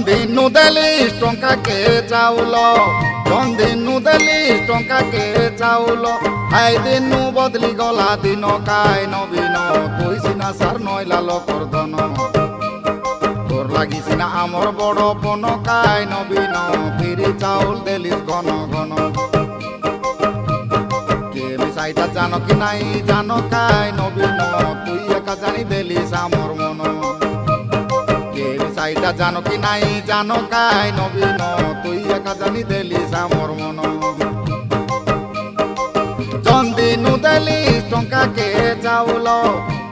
ଦେଲିସ୍ ଟଙ୍କା କେ ଚାଉଳ ଜନ୍ଦିନୁ ଦେଲିସ୍ ଟଙ୍କା କେ ଚାଉଳ ଆଇ ଦିନୁ ବଦଲି ଗଲା ଦିନ କାଇ ନବୀନ তুই সিনা সার নইলা লোকর ধন তোর লাগি সিনা আমর বড় পন কাই নবীন ফিরি চাউল দেলিস ঘন ঘন কে মিসাইটা জানো কি নাই জানো কাই নবীন তুই একা জানি দেলিস আমর মন মিসাইটা জানো কি নাই, জানো কাই নবীন, তুই একা জানি দেলিস আমর মন। চন্দিনু দেলিস টঙ্কা কে চাউল,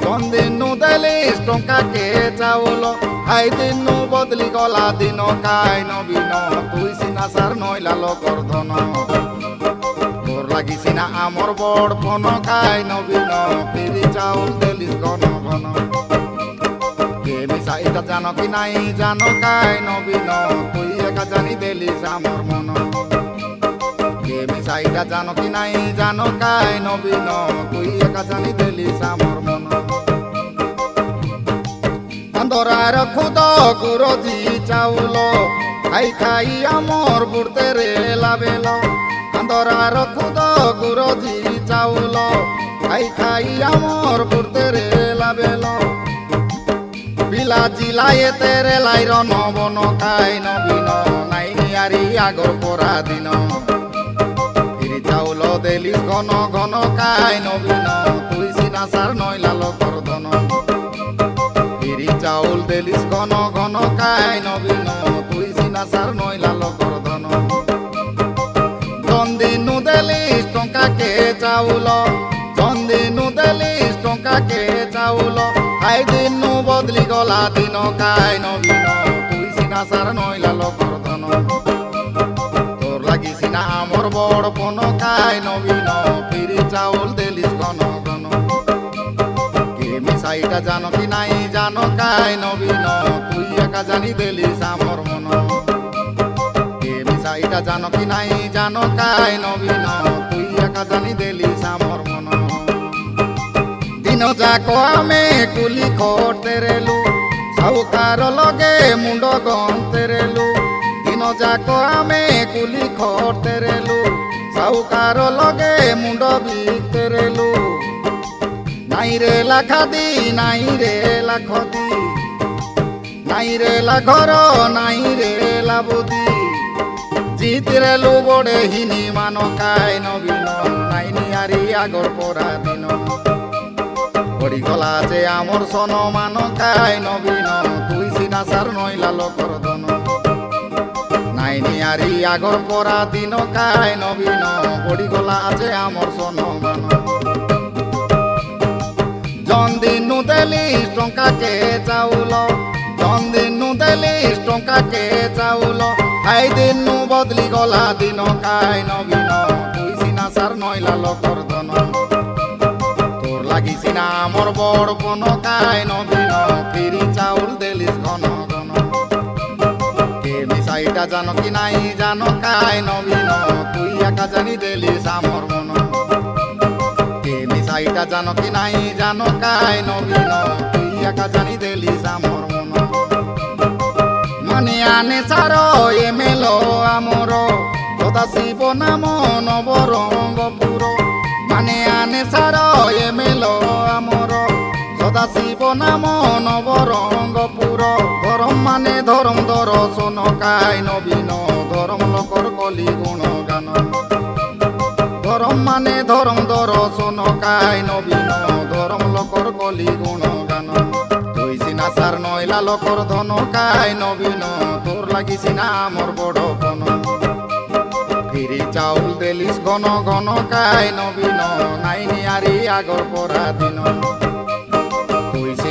চন্দিনু দেলিস টঙ্কা কে চাউল। হাই দিনু বদলি গলা দিন কাই নবীন, তুই সিনা সার নইলা লোকর ধন তোর লাগি সিনা আমর বড় ফন, কাই নবীন, ফিরি চাউল দেলিস ঘন ঘন। এটা জানো কি নাই, জানো কাই নবীন তুই একা জানি দেলিস আমর মন। কে মিশাইটা জানো কি নাই, জানো কাই নবীন তুই একা জানি দেলিস আমর মন। আন্দরার খুদ গুরজি চাউল, খাই খাই আমর বুড়তে রে লাবেল। আন্দরার খুদ গুরজি চাউল, খাই খাই আমর বুড়তে রে বিলা জিলায়ে তেরে লাইর নবন কাই নবীন নাই আরি আগর পরা দিন। চাউল দেলিস ঘন ঘন কাই নবীন, তুই সিনা সার নইলা লোকর ধন ফিরি চাউল দেলিস ঘন ঘন কাই নবীন, তুই সিনা সার নইলা লোকর ধন চন্দিনু দেলিস টঙ্কা কে চাউল বদলি গলা দিন কাই নবীন তুই সিনা সার নইলা লোকর ধন তোর লাগি সিনা আমর বড় পন কাই নবীন ফিরি চাউল দেলিস ঘন ঘন কে মিসাইটা জানো কি নাই জানো কাই নবীন তুই একা জানি দেলিস আমর মন। কে মিসাইটা জানো কি নাই জানো কাই নবীন তুই একা জানি দেলিস আমর যাক আমি কুলি খোরতে রেলু সাউকার লগে মুন্ড গন্তে রেলু দিন যাক আমি কুলি খোরতে রেলু সাউকার লগে মুন্ড বিকতে রেলু নাই রে লাখাদি নাই রে লাখদি। নাই রে লাঘর নাই রে লাবুদি। জিতিরে লু বড়ে হিনি মান কাই নবীন। নাই নিয়ারি আগর পরা দিন পড়ি গলা যে আমর সন কাই নবীন তুই সিনা সার নইলা লোকর ধন। নাই নিয়ারি আগর পরা দিন কাই নবীন পড়ি গলা আছে আমর সন মান। জন্দিনু দেলিস টঙ্কা কে চাউল জন্দিনু দেলিস টঙ্কা কে চাউল। আই দিনু বদলি গলা দিন কাই নবীন তুই সিনা সার নইলা লোকর সিনা আমর বড় পন কাই নবীন ফিরি চাউল দেলিস ঘন ঘন। কে মিসাইটা জানো কি নাই, জানো কাই নবীন। তুই একা জানি দেলিস আমর মন। কে মিসাইটা জানো কি নাই, জানো কাই নবীন। তুই একা জানি দেলিস আমর মন। মানে আনে সার এমেল আমর। সদা শিব নাম নবরঙ্গপুর শিব নাম নবরঙ্গপুর ধরম মানে ধরম দর্শন কাই নবীন। ধরম লোকর কলি গুণ গান। ধরম মানে ধরম দর্শন কাই নবীন। ধরম লোকর কলি গুণ গান। তুই সিনা সার নইলা লোকর ধন, কাই নবীন। তোর লাগি সিনা আমর বড় পন ফিরি চাউল দেলিস ঘন ঘন কাই নবীন। নাই নিয়ারি আগর পরা দিন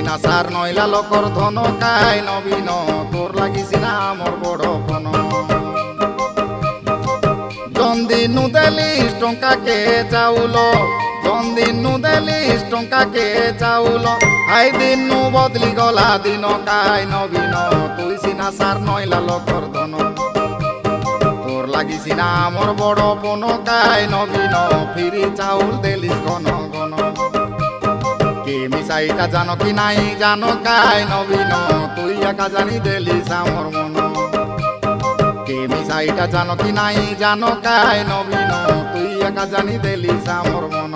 সিনা সার, নইলা লোকর ধন কাই নবীন, তোর লাগি সিনা আমর বড় পন জন্দিনু দেলিস টঙ্কা কে চাউল জন্দিনু দেলিস টঙ্কা কে চাউল। হাই দিনু বদলি গলা দিন কাই নবীন তুই সিনা সার, নইলা লোকর ধন। তোর লাগি সিনা আমর বড় পন কাই নবীন, ফিরি চাউল দেলিস ঘন। মিসাইটা জানো কি নাই, জানো কাই নবীন? তুই একা জানি দেলি সামর মন। কে মিশাইটা জানো কি নাই, জানো কাই নবীন? তুই একা জানি দেলি সামর মন।